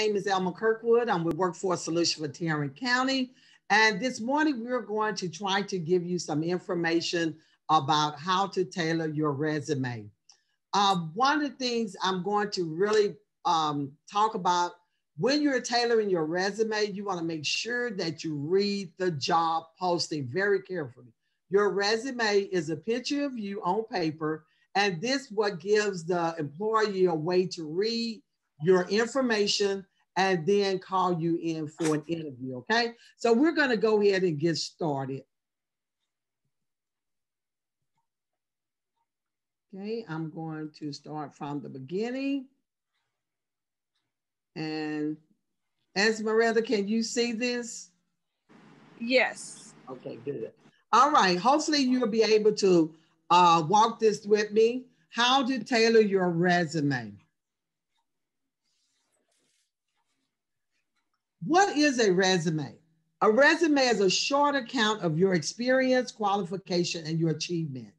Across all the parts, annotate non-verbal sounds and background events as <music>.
name is Elma Kirkwood. I'm with Workforce Solution for Tarrant County. And this morning, we're going to try to give you some information about how to tailor your resume. Uh, one of the things I'm going to really um, talk about when you're tailoring your resume, you want to make sure that you read the job posting very carefully. Your resume is a picture of you on paper, and this what gives the employee a way to read your information and then call you in for an interview, okay? So we're gonna go ahead and get started. Okay, I'm going to start from the beginning. And Esmeralda, can you see this? Yes. Okay, good. All right, hopefully you'll be able to uh, walk this with me. How to tailor your resume. What is a resume? A resume is a short account of your experience, qualification, and your achievement.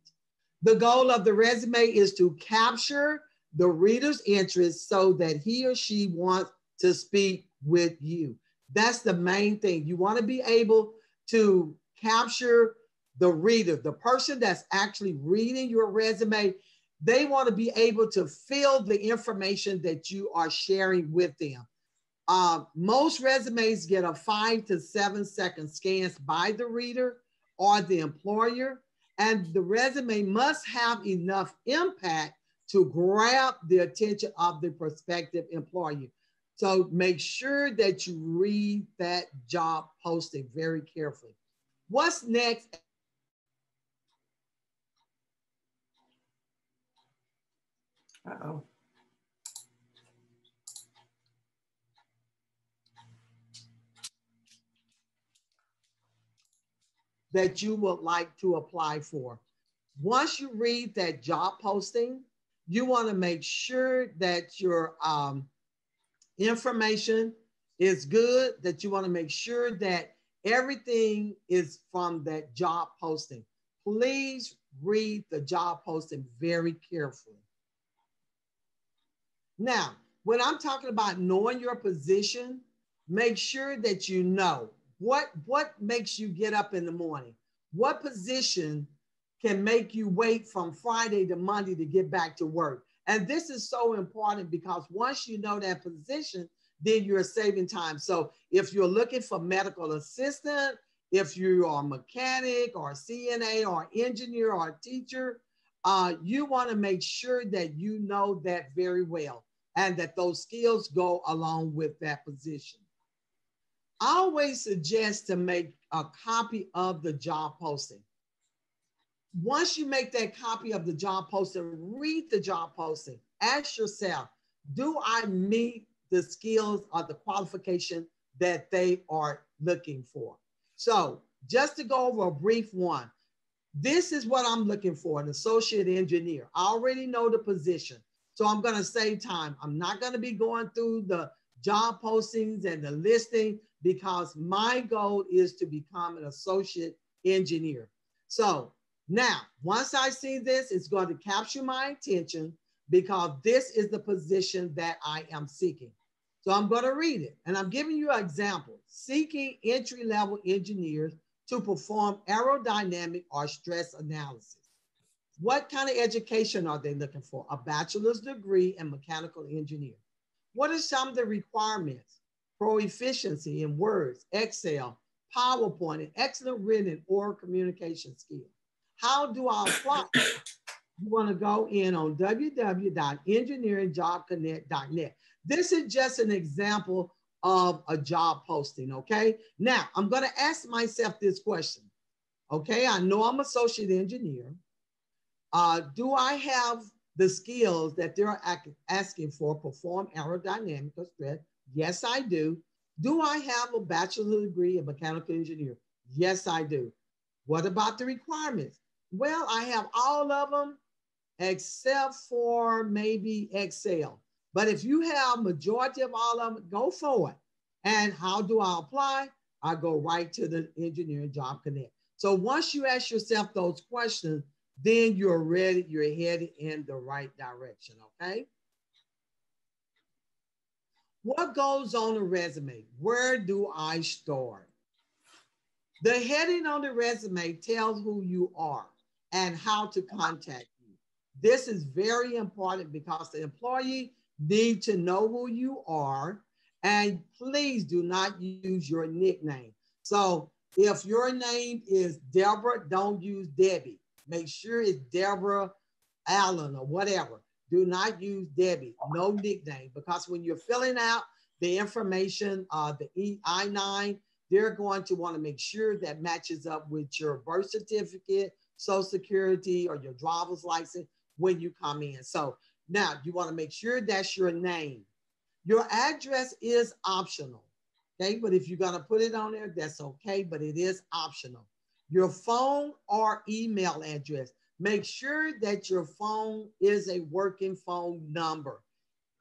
The goal of the resume is to capture the reader's interest so that he or she wants to speak with you. That's the main thing. You want to be able to capture the reader, the person that's actually reading your resume. They want to be able to feel the information that you are sharing with them. Uh, most resumes get a five to seven second scans by the reader or the employer, and the resume must have enough impact to grab the attention of the prospective employer. So make sure that you read that job posting very carefully. What's next? Uh-oh. That you would like to apply for. Once you read that job posting, you want to make sure that your um, information is good, that you want to make sure that everything is from that job posting. Please read the job posting very carefully. Now, when I'm talking about knowing your position, make sure that you know what, what makes you get up in the morning? What position can make you wait from Friday to Monday to get back to work? And this is so important because once you know that position, then you're saving time. So if you're looking for medical assistant, if you are a mechanic or a CNA or engineer or teacher, uh, you want to make sure that you know that very well and that those skills go along with that position. I always suggest to make a copy of the job posting. Once you make that copy of the job posting, read the job posting. Ask yourself, do I meet the skills or the qualification that they are looking for? So just to go over a brief one, this is what I'm looking for, an associate engineer. I already know the position. So I'm gonna save time. I'm not gonna be going through the job postings and the listing because my goal is to become an associate engineer. So now, once I see this, it's going to capture my attention because this is the position that I am seeking. So I'm going to read it and I'm giving you an example. Seeking entry level engineers to perform aerodynamic or stress analysis. What kind of education are they looking for? A bachelor's degree in mechanical engineering. What are some of the requirements? Proficiency in words, Excel, PowerPoint, and excellent written or communication skills. How do I apply? you want to go in on www.engineeringjobconnect.net. This is just an example of a job posting, okay? Now, I'm going to ask myself this question, okay? I know I'm associate engineer. Uh, do I have the skills that they're asking for, perform aerodynamic stress, Yes, I do. Do I have a bachelor's degree in mechanical engineer? Yes, I do. What about the requirements? Well, I have all of them except for maybe Excel. But if you have majority of all of them, go for it. And how do I apply? I go right to the Engineering Job Connect. So once you ask yourself those questions, then you're ready, you're headed in the right direction, okay? What goes on a resume? Where do I start? The heading on the resume tells who you are and how to contact you. This is very important because the employee need to know who you are and please do not use your nickname. So if your name is Deborah, don't use Debbie. Make sure it's Deborah Allen or whatever. Do not use Debbie, no nickname, because when you're filling out the information, uh, the e I 9, they're going to want to make sure that matches up with your birth certificate, social security, or your driver's license when you come in. So now you want to make sure that's your name. Your address is optional. Okay, but if you're gonna put it on there, that's okay, but it is optional. Your phone or email address. Make sure that your phone is a working phone number.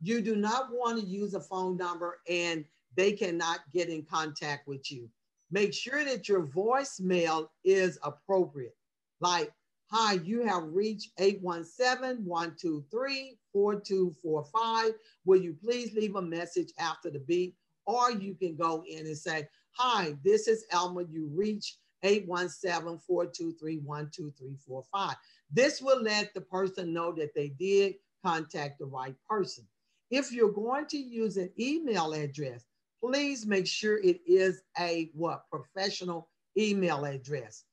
You do not want to use a phone number and they cannot get in contact with you. Make sure that your voicemail is appropriate. Like, hi, you have reached 817 123 4245. Will you please leave a message after the beep? Or you can go in and say, Hi, this is Elma. You reach 817-423-12345. This will let the person know that they did contact the right person. If you're going to use an email address, please make sure it is a what professional email address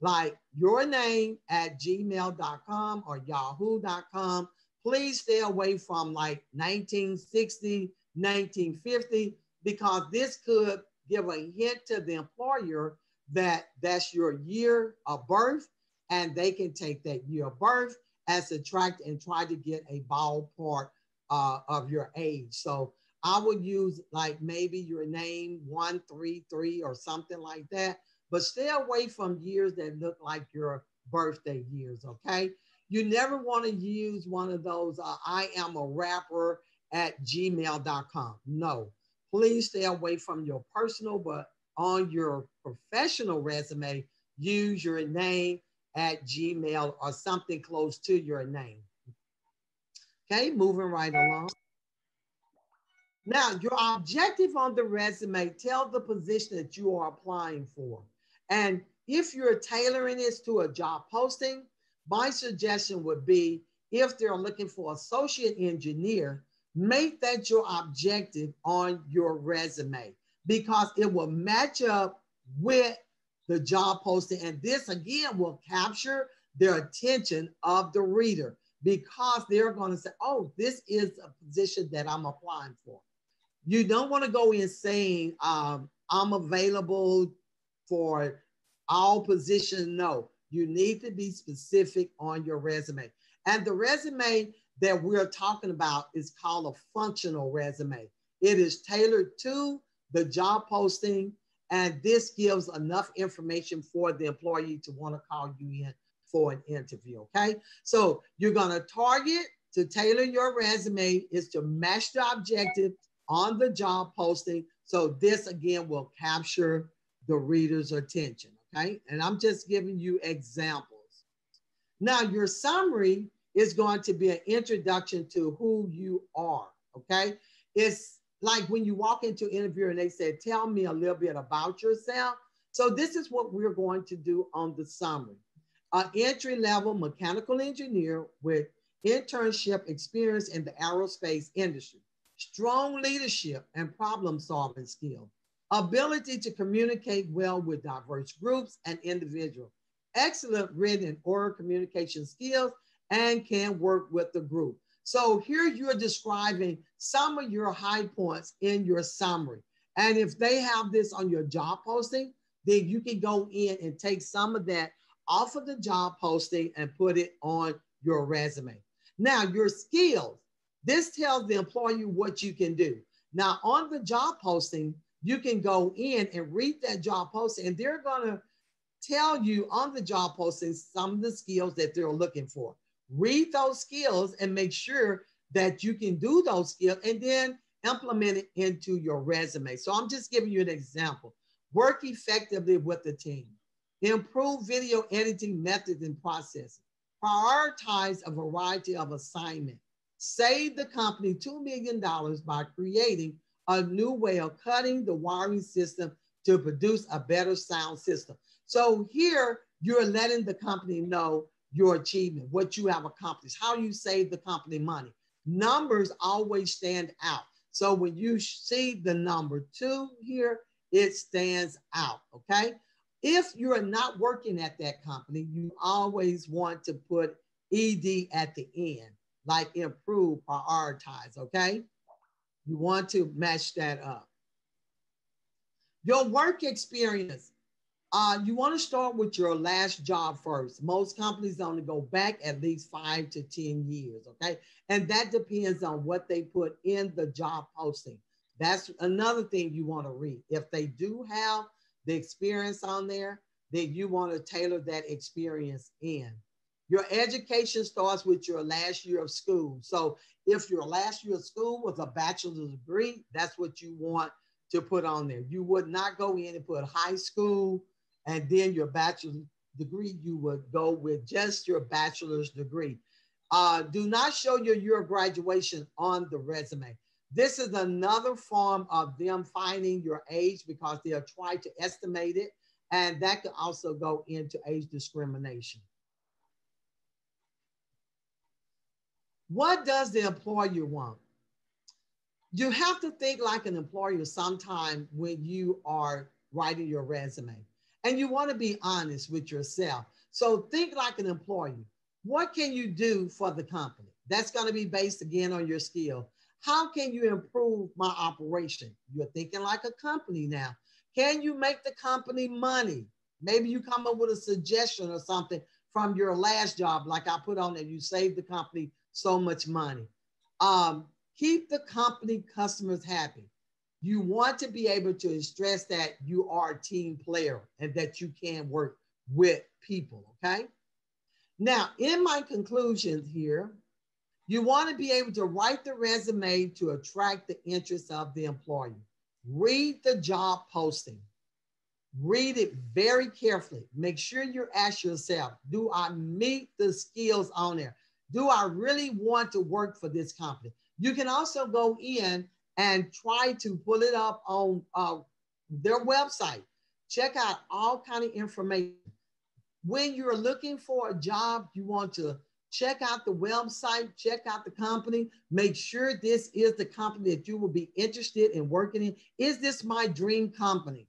like your name at gmail.com or yahoo.com please stay away from like 1960 1950 because this could give a hint to the employer that that's your year of birth and they can take that year of birth as a tract and try to get a ballpark uh, of your age. So I would use like maybe your name 133 or something like that, but stay away from years that look like your birthday years, okay? You never want to use one of those uh, I am a rapper at gmail.com. No, please stay away from your personal, but on your professional resume, use your name at Gmail or something close to your name. Okay, moving right along. Now, your objective on the resume, tell the position that you are applying for. And if you're tailoring this to a job posting, my suggestion would be if they're looking for associate engineer, make that your objective on your resume because it will match up with the job posting. And this again will capture their attention of the reader because they're going to say, oh, this is a position that I'm applying for. You don't want to go in saying, um, I'm available for all positions. No, you need to be specific on your resume. And the resume that we're talking about is called a functional resume. It is tailored to the job posting, and this gives enough information for the employee to want to call you in for an interview. Okay, so you're going to target to tailor your resume is to match the objective on the job posting. So this again will capture the reader's attention. Okay, and I'm just giving you examples. Now, your summary is going to be an introduction to who you are. Okay. It's like when you walk into interview and they said, Tell me a little bit about yourself. So, this is what we're going to do on the summary. An entry level mechanical engineer with internship experience in the aerospace industry, strong leadership and problem solving skill, ability to communicate well with diverse groups and individuals, excellent written and oral communication skills, and can work with the group. So here you're describing some of your high points in your summary. And if they have this on your job posting, then you can go in and take some of that off of the job posting and put it on your resume. Now, your skills, this tells the employer what you can do. Now, on the job posting, you can go in and read that job posting, and they're going to tell you on the job posting some of the skills that they're looking for read those skills and make sure that you can do those skills and then implement it into your resume. So I'm just giving you an example. Work effectively with the team. Improve video editing methods and processes. Prioritize a variety of assignments. Save the company $2 million by creating a new way of cutting the wiring system to produce a better sound system. So here you're letting the company know your achievement, what you have accomplished, how you save the company money. Numbers always stand out. So when you see the number two here, it stands out, okay? If you're not working at that company, you always want to put ED at the end, like improve, prioritize, okay? You want to match that up. Your work experience. Uh, you want to start with your last job first. Most companies only go back at least five to 10 years, okay? And that depends on what they put in the job posting. That's another thing you want to read. If they do have the experience on there, then you want to tailor that experience in. Your education starts with your last year of school. So if your last year of school was a bachelor's degree, that's what you want to put on there. You would not go in and put high school and then your bachelor's degree. You would go with just your bachelor's degree. Uh, do not show your year of graduation on the resume. This is another form of them finding your age because they'll try to estimate it. And that could also go into age discrimination. What does the employer want? You have to think like an employer sometime when you are writing your resume. And you want to be honest with yourself. So think like an employee. What can you do for the company? That's going to be based again on your skill. How can you improve my operation? You're thinking like a company now. Can you make the company money? Maybe you come up with a suggestion or something from your last job, like I put on there, you saved the company so much money. Um, keep the company customers happy. You want to be able to stress that you are a team player and that you can work with people, okay? Now, in my conclusions here, you want to be able to write the resume to attract the interest of the employer. Read the job posting. Read it very carefully. Make sure you ask yourself, do I meet the skills on there? Do I really want to work for this company? You can also go in and try to pull it up on uh, their website. Check out all kind of information. When you're looking for a job, you want to check out the website, check out the company, make sure this is the company that you will be interested in working in. Is this my dream company?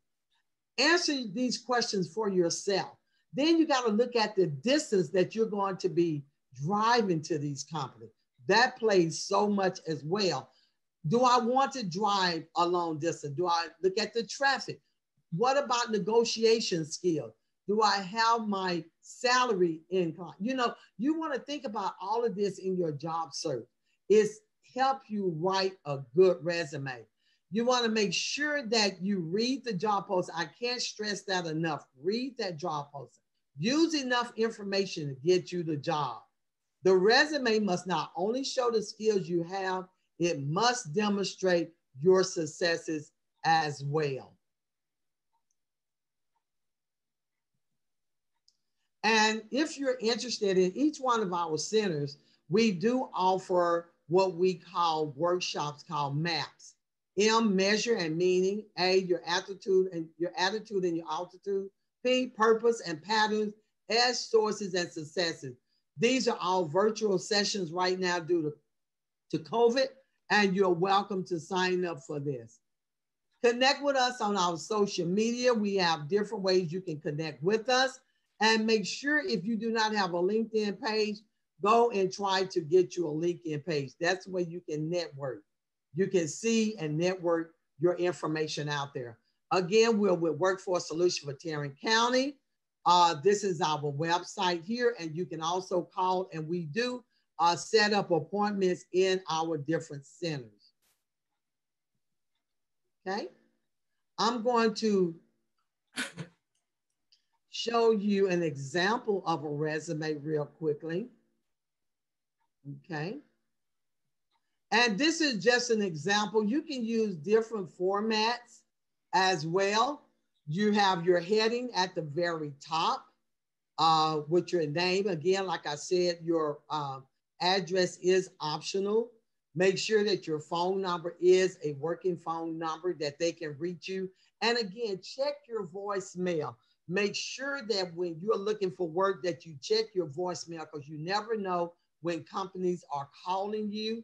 Answer these questions for yourself. Then you got to look at the distance that you're going to be driving to these companies. That plays so much as well. Do I want to drive a long distance? Do I look at the traffic? What about negotiation skills? Do I have my salary income? You know, you want to think about all of this in your job search. It's help you write a good resume. You want to make sure that you read the job post. I can't stress that enough. Read that job post. Use enough information to get you the job. The resume must not only show the skills you have, it must demonstrate your successes as well. And if you're interested in each one of our centers, we do offer what we call workshops called MAPS. M, measure and meaning. A, your attitude and your attitude and your altitude. P, purpose and patterns. S, sources and successes. These are all virtual sessions right now due to, to COVID, and you're welcome to sign up for this. Connect with us on our social media. We have different ways you can connect with us. And make sure if you do not have a LinkedIn page, go and try to get you a LinkedIn page. That's where you can network. You can see and network your information out there. Again, we're with Workforce Solution for Tarrant County. Uh, this is our website here, and you can also call, and we do uh, set up appointments in our different centers. Okay, I'm going to show you an example of a resume real quickly. Okay. And this is just an example. You can use different formats as well. You have your heading at the very top uh, with your name. Again, like I said, your uh, address is optional. Make sure that your phone number is a working phone number that they can reach you. And again, check your voicemail. Make sure that when you're looking for work that you check your voicemail because you never know when companies are calling you.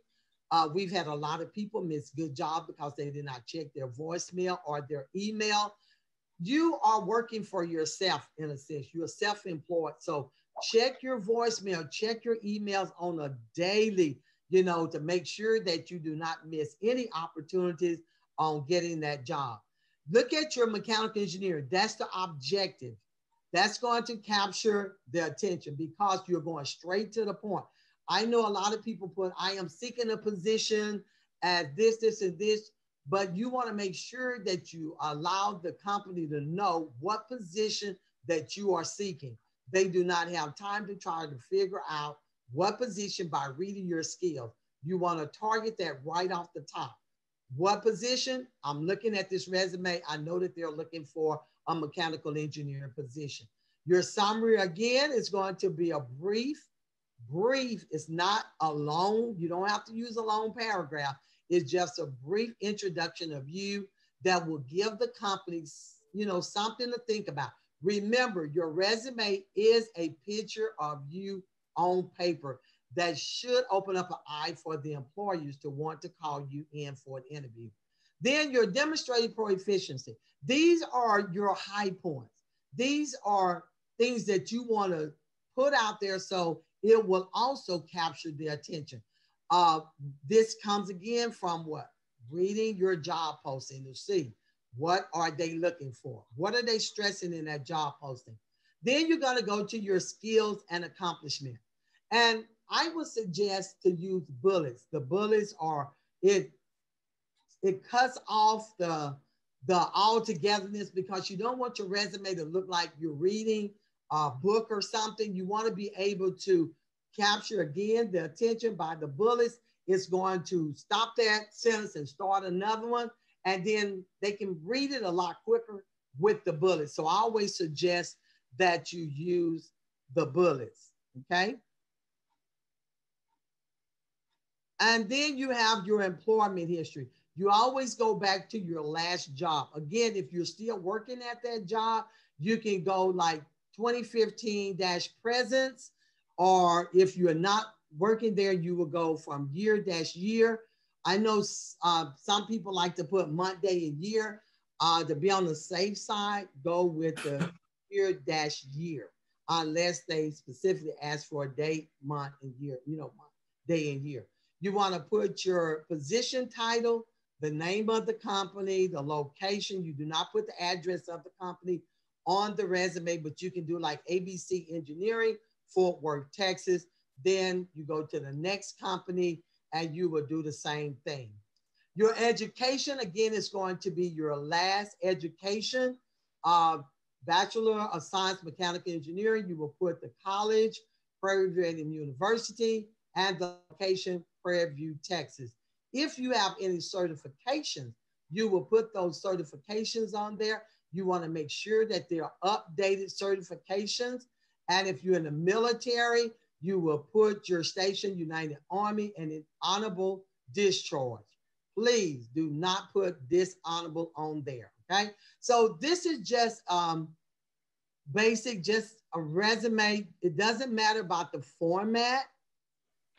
Uh, we've had a lot of people miss good job because they did not check their voicemail or their email. You are working for yourself in a sense. You're self-employed. So check your voicemail, check your emails on a daily, you know, to make sure that you do not miss any opportunities on getting that job. Look at your mechanical engineer. That's the objective. That's going to capture the attention because you're going straight to the point. I know a lot of people put, I am seeking a position at this, this, and this, but you want to make sure that you allow the company to know what position that you are seeking. They do not have time to try to figure out what position by reading your skills. You want to target that right off the top. What position? I'm looking at this resume. I know that they're looking for a mechanical engineering position. Your summary again is going to be a brief. Brief is not a long, you don't have to use a long paragraph. It's just a brief introduction of you that will give the companies, you know, something to think about. Remember, your resume is a picture of you on paper that should open up an eye for the employers to want to call you in for an interview. Then your demonstrated proficiency. These are your high points. These are things that you want to put out there so it will also capture the attention. Uh, this comes again from what? Reading your job posting to see what are they looking for? What are they stressing in that job posting? Then you're going to go to your skills and accomplishment. And I would suggest to use bullets. The bullets are it it cuts off the the all togetherness because you don't want your resume to look like you're reading a book or something. You want to be able to capture again the attention by the bullets. It's going to stop that sentence and start another one and then they can read it a lot quicker with the bullets. So I always suggest that you use the bullets, okay? And then you have your employment history. You always go back to your last job. Again, if you're still working at that job, you can go like 2015 dash presents, or if you're not working there, you will go from year dash year I know uh, some people like to put month, day, and year. Uh, to be on the safe side, go with the <coughs> year dash year, unless they specifically ask for a date, month, and year, you know, month, day, and year. You want to put your position title, the name of the company, the location. You do not put the address of the company on the resume, but you can do like ABC Engineering, Fort Worth, Texas. Then you go to the next company and you will do the same thing. Your education, again, is going to be your last education. Uh, Bachelor of Science Mechanical Engineering, you will put the college, Prairie View University, and the location, Prairie View, Texas. If you have any certifications, you will put those certifications on there. You want to make sure that they are updated certifications. And if you're in the military, you will put your station, United Army, and an honorable discharge. Please do not put dishonorable on there. Okay. So this is just um, basic, just a resume. It doesn't matter about the format.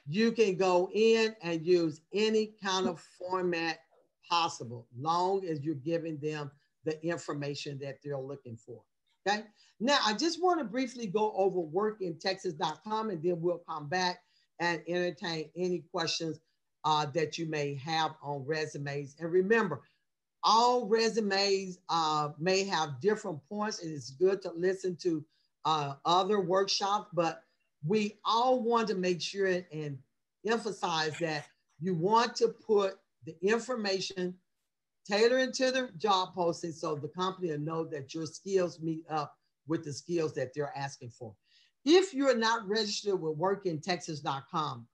You can go in and use any kind of format possible, long as you're giving them the information that they're looking for. Okay. Now, I just want to briefly go over workintexas.com and then we'll come back and entertain any questions uh, that you may have on resumes. And remember, all resumes uh, may have different points, and it's good to listen to uh, other workshops, but we all want to make sure and emphasize that you want to put the information tailoring to the job posting so the company will know that your skills meet up with the skills that they're asking for. If you're not registered with workintexas.com,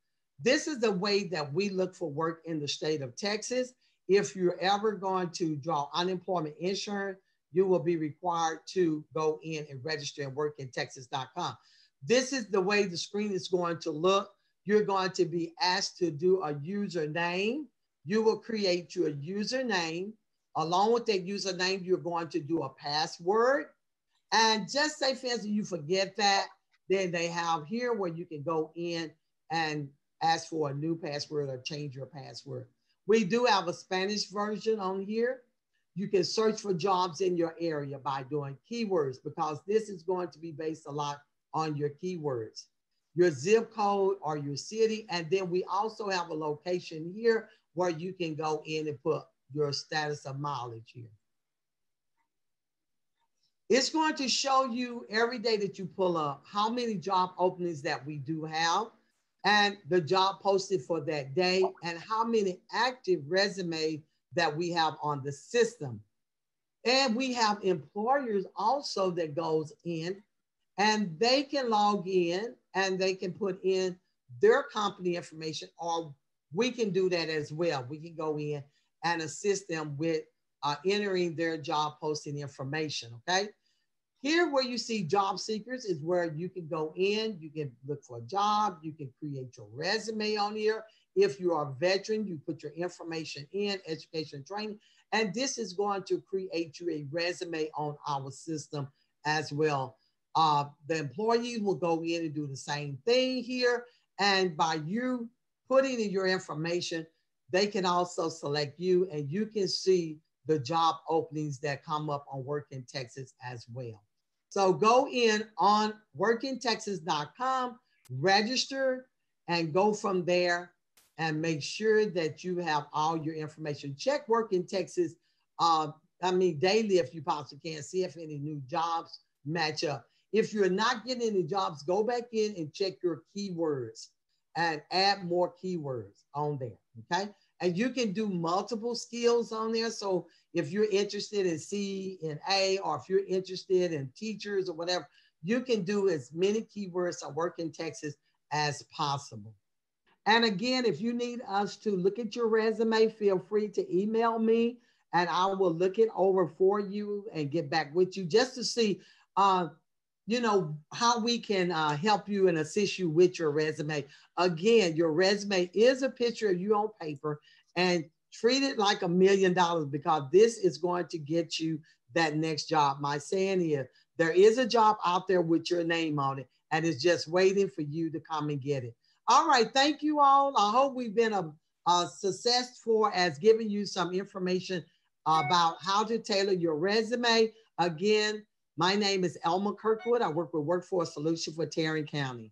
this is the way that we look for work in the state of Texas. If you're ever going to draw unemployment insurance, you will be required to go in and register and workintexas.com. This is the way the screen is going to look. you're going to be asked to do a username. You will create your username. Along with that username, you're going to do a password. And just say, instance, you forget that, then they have here where you can go in and ask for a new password or change your password. We do have a Spanish version on here. You can search for jobs in your area by doing keywords because this is going to be based a lot on your keywords, your zip code or your city. And then we also have a location here where you can go in and put your status of mileage here. It's going to show you every day that you pull up how many job openings that we do have and the job posted for that day and how many active resumes that we have on the system. And we have employers also that goes in and they can log in and they can put in their company information or we can do that as well. We can go in and assist them with uh, entering their job posting information, okay? Here where you see job seekers is where you can go in, you can look for a job, you can create your resume on here. If you are a veteran, you put your information in, education training, and this is going to create you a resume on our system as well. Uh, the employees will go in and do the same thing here. And by you putting in your information, they can also select you and you can see the job openings that come up on Work in Texas as well. So go in on workintexas.com, register, and go from there and make sure that you have all your information. Check Work in Texas, uh, I mean, daily if you possibly can, see if any new jobs match up. If you're not getting any jobs, go back in and check your keywords and add more keywords on there. Okay. And you can do multiple skills on there. So if you're interested in C and A, or if you're interested in teachers or whatever, you can do as many keywords on work in Texas as possible. And again, if you need us to look at your resume, feel free to email me and I will look it over for you and get back with you just to see, uh, you know, how we can uh, help you and assist you with your resume. Again, your resume is a picture of you on paper and treat it like a million dollars because this is going to get you that next job. My saying is there is a job out there with your name on it and it's just waiting for you to come and get it. All right. Thank you all. I hope we've been a, a success for as giving you some information about how to tailor your resume. Again, my name is Elma Kirkwood. I work with Workforce Solution for Tarrant County.